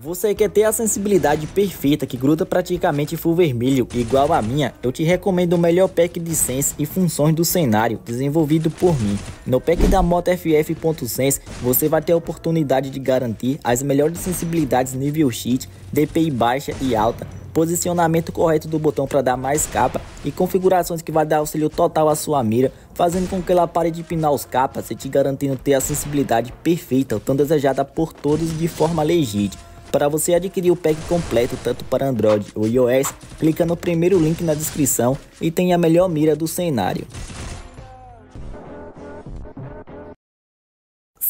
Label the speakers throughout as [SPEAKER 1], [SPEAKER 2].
[SPEAKER 1] Você quer ter a sensibilidade perfeita que gruda praticamente full vermelho igual a minha? Eu te recomendo o melhor pack de Sense e funções do cenário desenvolvido por mim. No pack da Moto FF.sense você vai ter a oportunidade de garantir as melhores sensibilidades nível cheat, DPI baixa e alta, posicionamento correto do botão para dar mais capa e configurações que vai dar auxílio total à sua mira, fazendo com que ela pare de pinar os capas e te garantindo ter a sensibilidade perfeita, tão desejada por todos de forma legítima. Para você adquirir o pack completo tanto para Android ou iOS, clica no primeiro link na descrição e tenha a melhor mira do cenário.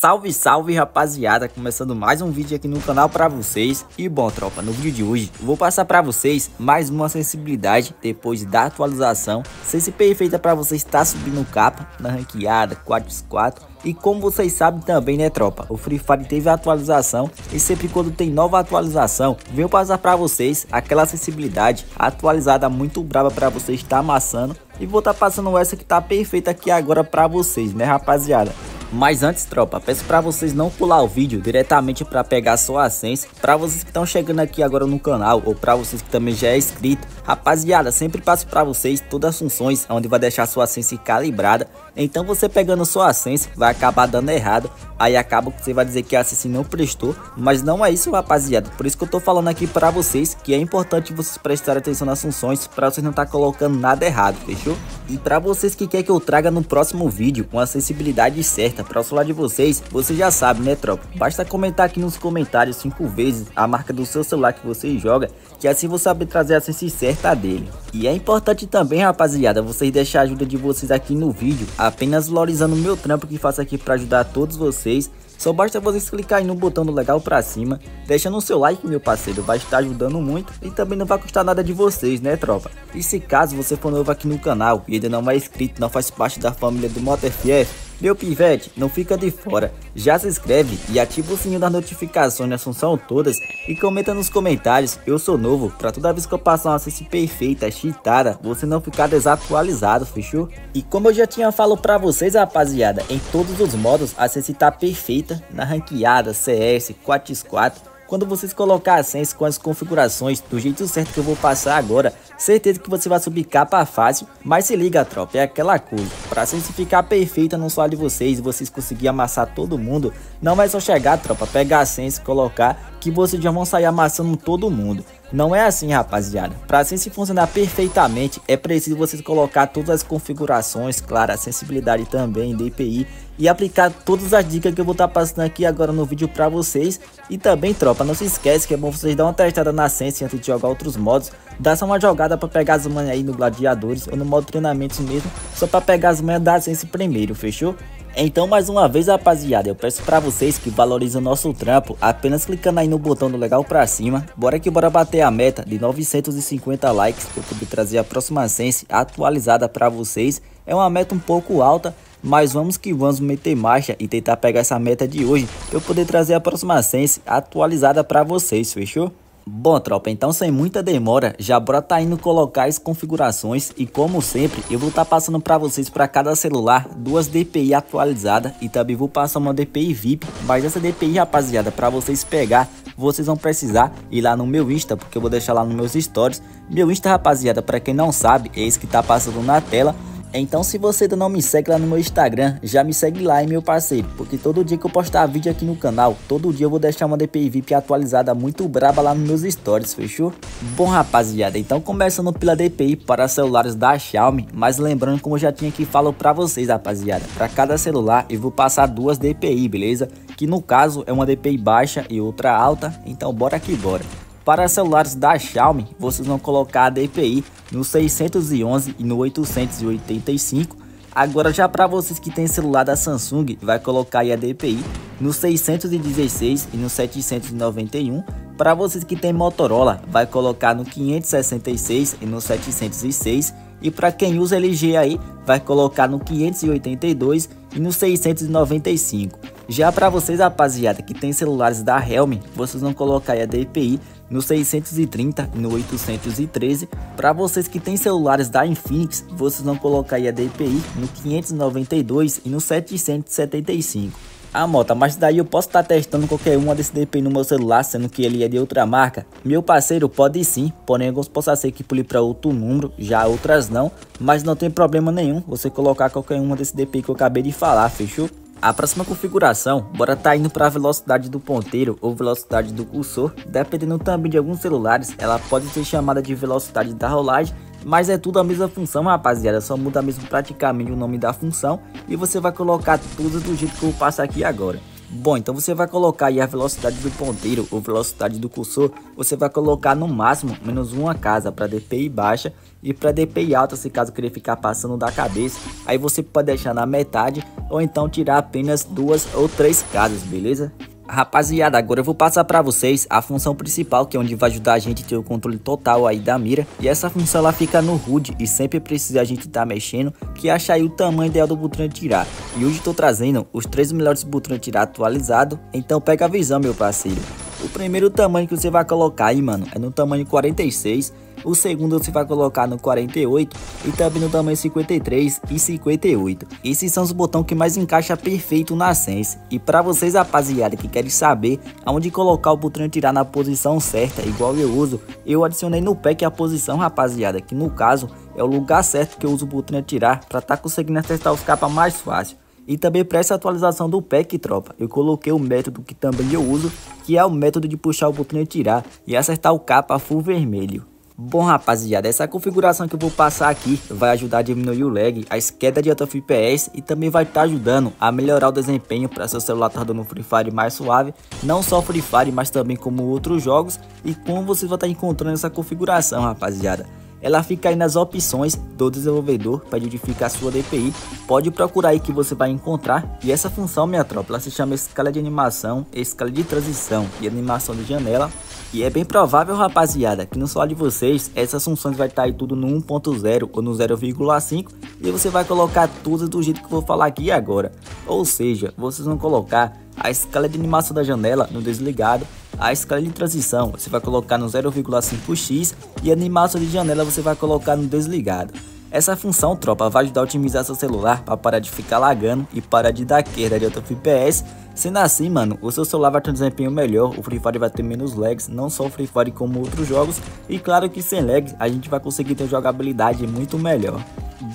[SPEAKER 1] Salve, salve rapaziada, começando mais um vídeo aqui no canal para vocês E bom tropa, no vídeo de hoje vou passar para vocês mais uma sensibilidade depois da atualização Sense perfeita para você estar subindo capa na ranqueada 4x4 e como vocês sabem também, né, tropa? O Free Fire teve atualização e sempre quando tem nova atualização, venho passar para vocês aquela acessibilidade atualizada muito brava para vocês estar amassando. E vou estar tá passando essa que tá perfeita aqui agora para vocês, né, rapaziada? Mas antes, tropa, peço para vocês não pular o vídeo diretamente para pegar sua ascenso. Para vocês que estão chegando aqui agora no canal ou para vocês que também já é inscrito, rapaziada, sempre passo para vocês todas as funções onde vai deixar sua ascenso calibrada. Então você pegando sua ascenso vai acabar dando errado. Aí acaba que você vai dizer que a ascenso não prestou, mas não é isso, rapaziada. Por isso que eu tô falando aqui para vocês que é importante vocês prestarem atenção nas funções para vocês não estar tá colocando nada errado, fechou? E para vocês que quer que eu traga no próximo vídeo com a sensibilidade certa para o celular de vocês, você já sabe, né, tropa? Basta comentar aqui nos comentários cinco vezes a marca do seu celular que você joga, que assim você sabe trazer a sense certa dele. E é importante também, rapaziada, vocês deixar a ajuda de vocês aqui no vídeo, apenas valorizando o meu trampo que faço aqui para ajudar todos vocês. Só basta vocês clicar aí no botão do legal pra cima, deixando o seu like, meu parceiro, vai estar ajudando muito e também não vai custar nada de vocês, né, tropa? E se caso você for novo aqui no canal e ainda não é inscrito, não faz parte da família do MotoFF, meu pivete, não fica de fora, já se inscreve e ativa o sininho das notificações nas funções todas. E comenta nos comentários, eu sou novo, pra toda vez que eu passar uma assist perfeita, cheatada, você não ficar desatualizado, fechou? E como eu já tinha falado pra vocês rapaziada, em todos os modos a assist tá perfeita, na ranqueada, CS, 4x4, quando vocês colocar a Sense com as configurações do jeito certo que eu vou passar agora, certeza que você vai subir capa fácil, mas se liga tropa, é aquela coisa, para Sense ficar perfeita no celular de vocês e vocês conseguirem amassar todo mundo, não é só chegar tropa, pegar a Sense, colocar, que vocês já vão sair amassando todo mundo. Não é assim, rapaziada. Para a Sense funcionar perfeitamente, é preciso vocês colocar todas as configurações, claro, a sensibilidade também, DPI, e aplicar todas as dicas que eu vou estar tá passando aqui agora no vídeo para vocês. E também, tropa, não se esquece que é bom vocês dar uma testada na Sense antes de jogar outros modos. Dá só uma jogada para pegar as manhas aí no Gladiadores ou no modo treinamento mesmo, só para pegar as manhas da Sense primeiro, fechou? Então mais uma vez rapaziada, eu peço pra vocês que valorizem o nosso trampo apenas clicando aí no botão do legal pra cima. Bora que bora bater a meta de 950 likes para poder trazer a próxima Sense atualizada pra vocês. É uma meta um pouco alta, mas vamos que vamos meter marcha e tentar pegar essa meta de hoje para eu poder trazer a próxima Sense atualizada para vocês, fechou? Bom tropa, então sem muita demora, já bora tá indo colocar as configurações e como sempre eu vou estar tá passando para vocês para cada celular duas DPI atualizadas e também vou passar uma DPI VIP, mas essa DPI rapaziada para vocês pegar vocês vão precisar ir lá no meu Insta, porque eu vou deixar lá nos meus stories, meu Insta rapaziada para quem não sabe é esse que tá passando na tela, então se você ainda não me segue lá no meu Instagram, já me segue lá, hein, meu parceiro, porque todo dia que eu postar vídeo aqui no canal, todo dia eu vou deixar uma DPI VIP atualizada muito braba lá nos meus stories, fechou? Bom rapaziada, então começando pela DPI para celulares da Xiaomi, mas lembrando como eu já tinha aqui falado para vocês rapaziada, para cada celular eu vou passar duas DPI, beleza? Que no caso é uma DPI baixa e outra alta, então bora que bora. Para celulares da Xiaomi, vocês vão colocar a DPI no 611 e no 885. Agora já para vocês que tem celular da Samsung, vai colocar a DPI no 616 e no 791. Para vocês que tem Motorola, vai colocar no 566 e no 706. E para quem usa LG aí, vai colocar no 582 e no 695. Já para vocês, rapaziada, que tem celulares da Realme, vocês vão colocar a DPI no 630 e no 813. Para vocês que tem celulares da Infinix, vocês vão colocar a DPI no 592 e no 775. Ah, Mota, mas daí eu posso estar tá testando qualquer uma desse DPI no meu celular, sendo que ele é de outra marca? Meu parceiro, pode sim, porém alguns possam ser que pule para outro número, já outras não, mas não tem problema nenhum você colocar qualquer uma desse DPI que eu acabei de falar, fechou? A próxima configuração, bora tá indo para a velocidade do ponteiro ou velocidade do cursor, dependendo também de alguns celulares, ela pode ser chamada de velocidade da rolagem, mas é tudo a mesma função rapaziada, só muda mesmo praticamente o nome da função e você vai colocar tudo do jeito que eu passo aqui agora. Bom, então você vai colocar aí a velocidade do ponteiro ou velocidade do cursor, você vai colocar no máximo menos uma casa para DPI baixa e para DPI alta se caso querer ficar passando da cabeça, aí você pode deixar na metade ou então tirar apenas duas ou três casas, beleza? Rapaziada, agora eu vou passar para vocês a função principal, que é onde vai ajudar a gente a ter o controle total aí da mira. E essa função ela fica no HUD e sempre precisa a gente estar tá mexendo, que acha aí o tamanho ideal do botão de tirar. E hoje estou trazendo os três melhores botões de tirar atualizado, então pega a visão meu parceiro. O primeiro tamanho que você vai colocar aí, mano, é no tamanho 46 o segundo você vai colocar no 48 e também no tamanho 53 e 58. Esses são os botões que mais encaixa perfeito na Sense. E para vocês rapaziada que querem saber aonde colocar o botão tirar na posição certa, igual eu uso, eu adicionei no pack a posição rapaziada, que no caso é o lugar certo que eu uso o botão tirar para estar tá conseguindo acertar os capas mais fácil. E também para essa atualização do pack, tropa, eu coloquei o método que também eu uso, que é o método de puxar o botão de tirar e acertar o capa full vermelho. Bom rapaziada, essa configuração que eu vou passar aqui vai ajudar a diminuir o lag, a queda de alta FPS e também vai estar tá ajudando a melhorar o desempenho para seu celular estar tá dando um Free Fire mais suave, não só Free Fire, mas também como outros jogos e como você vai estar tá encontrando essa configuração rapaziada. Ela fica aí nas opções do desenvolvedor para edificar sua DPI. Pode procurar aí que você vai encontrar. E essa função, minha tropa, ela se chama escala de animação, escala de transição e animação de janela. E é bem provável, rapaziada, que no celular de vocês, essas funções vai estar tá aí tudo no 1.0 ou no 0,5 e você vai colocar tudo do jeito que eu vou falar aqui agora. Ou seja, vocês vão colocar a escala de animação da janela no desligado, a escala de transição você vai colocar no 0,5x e a animação de janela você vai colocar no desligado. Essa função, tropa, vai ajudar a otimizar seu celular para parar de ficar lagando e parar de dar queda de alta FPS. Sendo assim, mano, o seu celular vai ter um desempenho melhor, o Free Fire vai ter menos lags, não só o Free Fire como outros jogos. E claro que sem lags a gente vai conseguir ter jogabilidade muito melhor.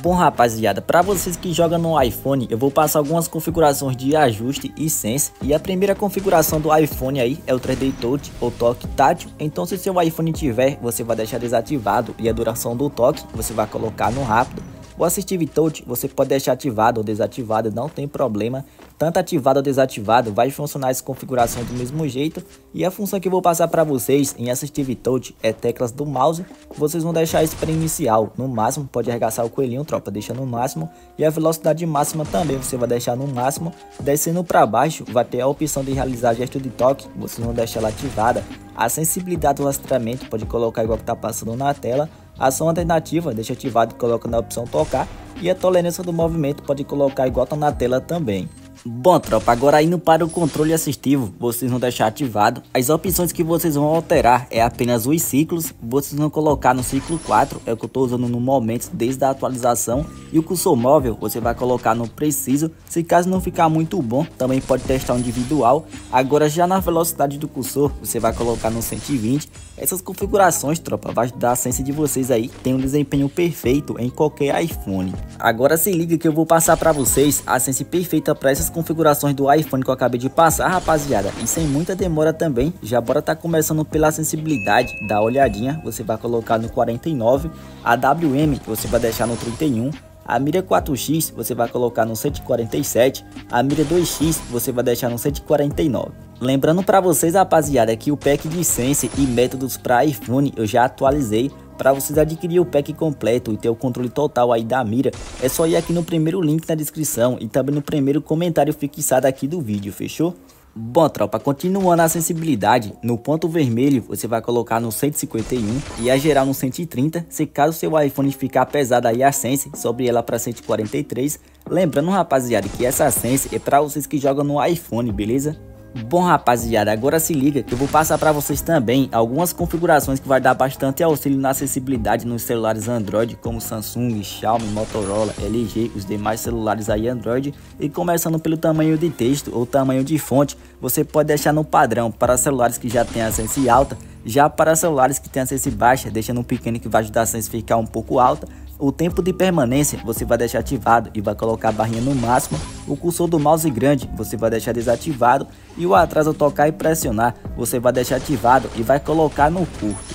[SPEAKER 1] Bom rapaziada, para vocês que jogam no iPhone, eu vou passar algumas configurações de ajuste e sense. E a primeira configuração do iPhone aí é o 3D Touch ou toque tátil. Então se seu iPhone tiver, você vai deixar desativado e a duração do toque você vai colocar no rápido. O Assistive Touch você pode deixar ativado ou desativado, não tem problema. Tanto ativado ou desativado vai funcionar essa configuração do mesmo jeito. E a função que eu vou passar para vocês em Assistive Touch é teclas do mouse. Vocês vão deixar isso para inicial, no máximo, pode arregaçar o coelhinho, tropa, deixa no máximo. E a velocidade máxima também você vai deixar no máximo. Descendo para baixo vai ter a opção de realizar gesto de toque, vocês vão deixar ela ativada. A sensibilidade do rastreamento pode colocar igual que está passando na tela. Ação alternativa, deixa ativado e coloca na opção tocar. E a tolerância do movimento pode colocar igual tá na tela também. Bom, tropa, agora indo para o controle assistivo, vocês vão deixar ativado. As opções que vocês vão alterar é apenas os ciclos, vocês vão colocar no ciclo 4, é o que eu estou usando no momento desde a atualização. E o cursor móvel você vai colocar no preciso, se caso não ficar muito bom, também pode testar individual. Agora já na velocidade do cursor, você vai colocar no 120. Essas configurações, tropa, vai ajudar a sense de vocês aí, tem um desempenho perfeito em qualquer iPhone. Agora se liga que eu vou passar para vocês a sense perfeita para essas configurações do iPhone que eu acabei de passar, rapaziada. E sem muita demora também, já bora tá começando pela sensibilidade. Dá uma olhadinha, você vai colocar no 49, a WM você vai deixar no 31, a mira 4x você vai colocar no 147, a mira 2x você vai deixar no 149. Lembrando para vocês, rapaziada, que o pack de Sense e métodos para iPhone eu já atualizei para vocês adquirir o pack completo e ter o controle total aí da mira, é só ir aqui no primeiro link na descrição e também no primeiro comentário fixado aqui do vídeo, fechou? Bom tropa, continuando a sensibilidade, no ponto vermelho você vai colocar no 151 e a geral no 130, se caso seu iPhone ficar pesado aí a Sense, sobre ela para 143, lembrando rapaziada que essa Sense é para vocês que jogam no iPhone, beleza? Bom rapaziada, agora se liga que eu vou passar para vocês também algumas configurações que vai dar bastante auxílio na acessibilidade nos celulares Android como Samsung, Xiaomi, Motorola, LG, os demais celulares aí Android. E começando pelo tamanho de texto ou tamanho de fonte, você pode deixar no padrão. Para celulares que já têm a alta, já para celulares que têm a baixa, deixando um pequeno que vai ajudar a sense ficar um pouco alta o tempo de permanência você vai deixar ativado e vai colocar a barrinha no máximo. O cursor do mouse grande você vai deixar desativado e o atraso tocar e pressionar você vai deixar ativado e vai colocar no curto.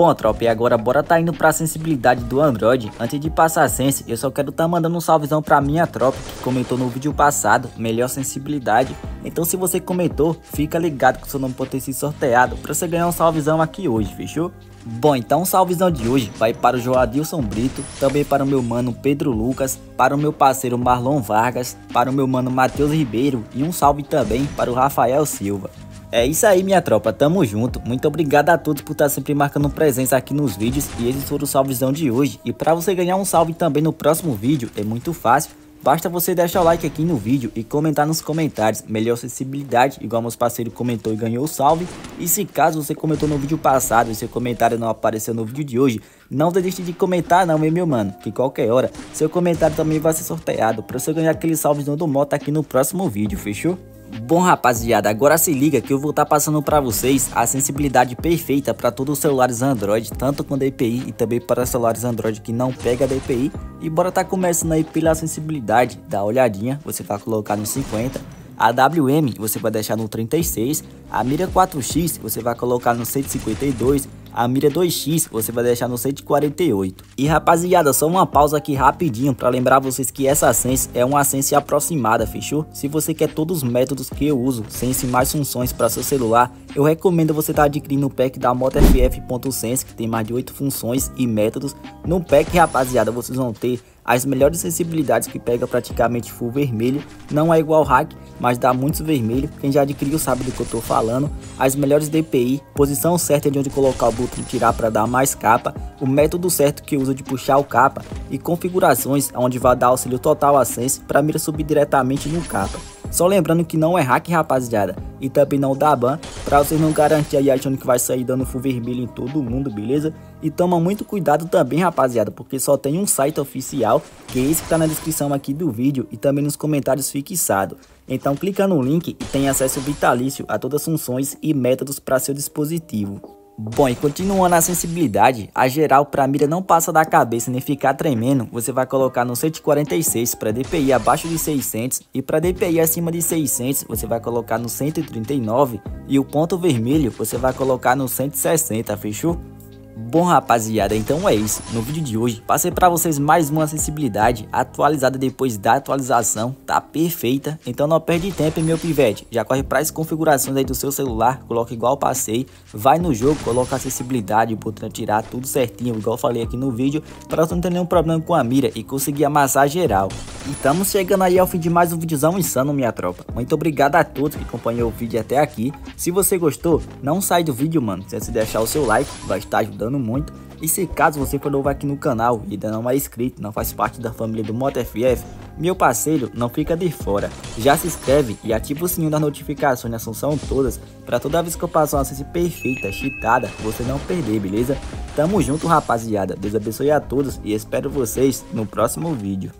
[SPEAKER 1] Bom, tropa, e agora bora tá indo pra sensibilidade do Android. Antes de passar a sense, eu só quero tá mandando um salvezão pra minha tropa que comentou no vídeo passado, melhor sensibilidade. Então se você comentou, fica ligado que o seu nome pode ter sido sorteado pra você ganhar um salvezão aqui hoje, fechou? Bom, então o salvezão de hoje vai para o Joadilson Brito, também para o meu mano Pedro Lucas, para o meu parceiro Marlon Vargas, para o meu mano Matheus Ribeiro e um salve também para o Rafael Silva. É isso aí, minha tropa, tamo junto. Muito obrigado a todos por estar sempre marcando presença aqui nos vídeos e esses foram os salvezão de hoje. E para você ganhar um salve também no próximo vídeo, é muito fácil. Basta você deixar o like aqui no vídeo e comentar nos comentários melhor acessibilidade, igual meus parceiros comentou e ganhou o salve. E se caso você comentou no vídeo passado e seu comentário não apareceu no vídeo de hoje, não desiste de comentar não, meu mano, que qualquer hora seu comentário também vai ser sorteado para você ganhar aquele salvezão do moto aqui no próximo vídeo, fechou? Bom rapaziada, agora se liga que eu vou estar tá passando para vocês a sensibilidade perfeita para todos os celulares Android, tanto com DPI e também para celulares Android que não pega DPI. E bora tá começando aí pela sensibilidade, dá uma olhadinha, você vai colocar no 50. A WM você vai deixar no 36, a mira 4X você vai colocar no 152 a mira 2x você vai deixar no 148. E rapaziada, só uma pausa aqui rapidinho para lembrar vocês que essa Sense é uma Sense aproximada, fechou? Se você quer todos os métodos que eu uso, Sense mais funções para seu celular, eu recomendo você estar tá adquirindo o pack da MotoFF.sense que tem mais de 8 funções e métodos. No pack, rapaziada, vocês vão ter as melhores sensibilidades que pega praticamente full vermelho, não é igual hack, mas dá muitos vermelho, quem já adquiriu sabe do que eu tô falando, as melhores DPI, posição certa de onde colocar o botão tirar para dar mais capa, o método certo que usa de puxar o capa e configurações onde vai dar auxílio total a sense para mira subir diretamente no capa. Só lembrando que não é hack, rapaziada, e também não dá ban, pra vocês não garantir aí achando que vai sair dando full vermelho em todo mundo, beleza? E toma muito cuidado também, rapaziada, porque só tem um site oficial, que é esse que tá na descrição aqui do vídeo e também nos comentários fixado. Então clica no link e tem acesso vitalício a todas as funções e métodos para seu dispositivo. Bom, e continuando a sensibilidade, a geral para a mira não passa da cabeça nem ficar tremendo, você vai colocar no 146 para DPI abaixo de 600 e para DPI acima de 600 você vai colocar no 139 e o ponto vermelho você vai colocar no 160, fechou? Bom rapaziada, então é isso. No vídeo de hoje, passei para vocês mais uma acessibilidade atualizada depois da atualização, tá perfeita. Então não perde tempo, meu pivete. Já corre para as configurações aí do seu celular, coloca igual passei, vai no jogo, coloca acessibilidade, botão tirar tudo certinho, igual falei aqui no vídeo, para você não ter nenhum problema com a mira e conseguir amassar geral. E estamos chegando aí ao fim de mais um videozão insano, minha tropa. Muito obrigado a todos que acompanhou o vídeo até aqui. Se você gostou, não sai do vídeo, mano, se deixar o seu like, vai estar ajudando ajudando muito. E se caso você for novo aqui no canal e ainda não é inscrito, não faz parte da família do MotoFF, meu parceiro, não fica de fora. Já se inscreve e ativa o sininho das notificações nas funções todas, para toda vez que eu passar uma assistência perfeita, chitada, você não perder, beleza? Tamo junto rapaziada, Deus abençoe a todos e espero vocês no próximo vídeo.